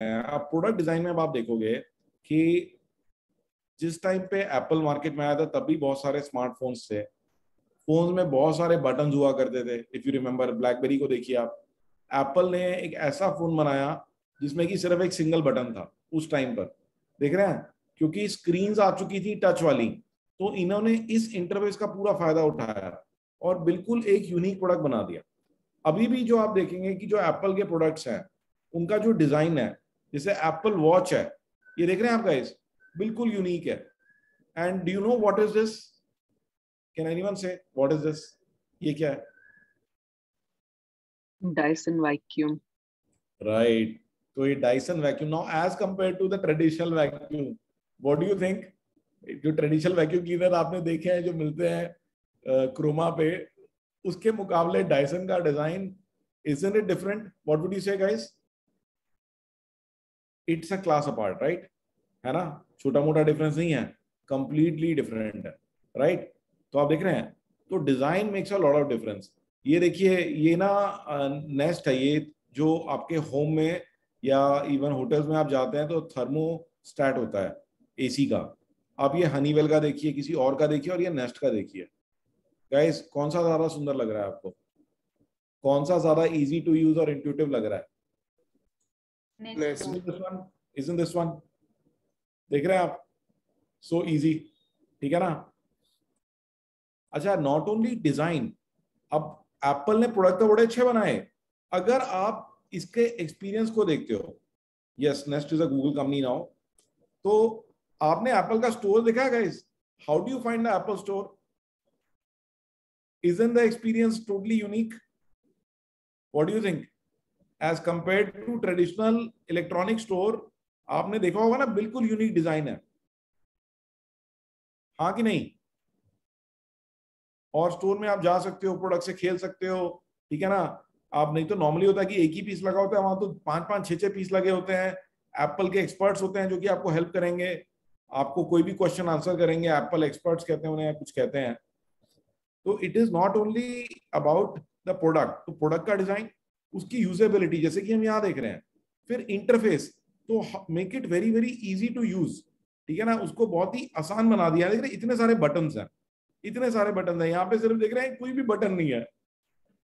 आप product design में अब आप देखोगे कि जिस टाइम पे एप्पल मार्केट में आया था तब भी बहुत सारे स्मार्टफोन्स थे। फ़ोन में बहुत सारे बटन हुआ करते थे इफ़ यू रिमेम्बर ब्लैकबेरी को देखिए आप। एप्पल ने एक ऐसा फ़ोन बनाया जिसमें कि सिर्फ़ एक सिंगल बटन था उस टाइम पर। देख रहे हैं? क्योंकि स्क्रीन आ चुकी थी टच वाली तो इन्होंने इस इंटरफेस का पूरा फ़ायदा उठाया और बिल्कुल एक यूनिक प्रोडक्ट बना दिया। अभी भी जो आप देखेंगे कि जो एप्पल के प्रोडक्ट्स हैं, उनका जो डिज़ाइन है जैसे एप्पल वॉच है। ये देख रहे हैं आप गाइस बिल्कुल यूनिक है। And do you know what is this can anyone say what is this ये क्या है? डायसन वैक्यूम राइट तो ये Dyson vacuum now as compare to the traditional vacuum what do you think जो traditional vacuum cleaner आपने देखे हैं जो मिलते हैं क्रोमा पे उसके मुकाबले डायसन का design isn't it different what would you से guys? It's a class apart, right? है ना? छोटा मोटा डिफरेंस नहीं है. कंप्लीटली डिफरेंट है राइट तो आप देख रहे हैं तो design makes a lot of difference ये देखिए, ये ना नेस्ट है ये, जो आपके होम में या इवन होटल्स में आप जाते हैं तो थर्मो स्टैट होता है एसी का। आप ये हनीवेल का देखिए, किसी और का देखिए और ये नेस्ट का देखिए। गाइस कौन सा ज़्यादा सुंदर लग रहा है आपको? कौन सा ज़्यादा इजी टू यूज़ और इंट्यूटिव लग रहा है? Isn't this one? देख रहे हैं आप? सो so इजी ठीक है ना? अच्छा नॉट ओनली डिज़ाइन अब एप्पल ने प्रोडक्ट तो बड़े अच्छे बनाए। अगर आप इसके एक्सपीरियंस को देखते हो yes next is a Google company now तो आपने एप्पल का स्टोर देखा है guys how do you find the Apple store isn't the experience totally unique? What do you think? As compared to traditional electronic store आपने देखा होगा ना, बिल्कुल यूनिक डिज़ाइन है। हाँ कि नहीं? और स्टोर में आप जा सकते हो प्रोडक्ट से खेल सकते हो, ठीक है ना? आप नहीं तो नॉर्मली होता है कि एक ही पीस लगा होता है, वहाँ तो पाँच पाँच छह छह पीस लगे होते हैं। एप्पल के एक्सपर्ट्स होते हैं जो कि आपको हेल्प करेंगे। आपको कोई भी क्वेश्चन आंसर करेंगे एप्पल एक्सपर्ट्स कहते हैं, उन्हें कुछ कहते हैं। तो it is not only about the product तो प्रोडक्ट का डिज़ाइन उसकी यूजेबिलिटी जैसे कि हम यहाँ देख रहे हैं, फिर इंटरफेस तो make it very very easy to use ठीक है ना? उसको बहुत ही आसान बना दिया। देख रहे इतने सारे बटन हैं, इतने सारे बटन हैं। यहाँ पे सिर्फ़ देख रहे हैं, कोई भी बटन नहीं है।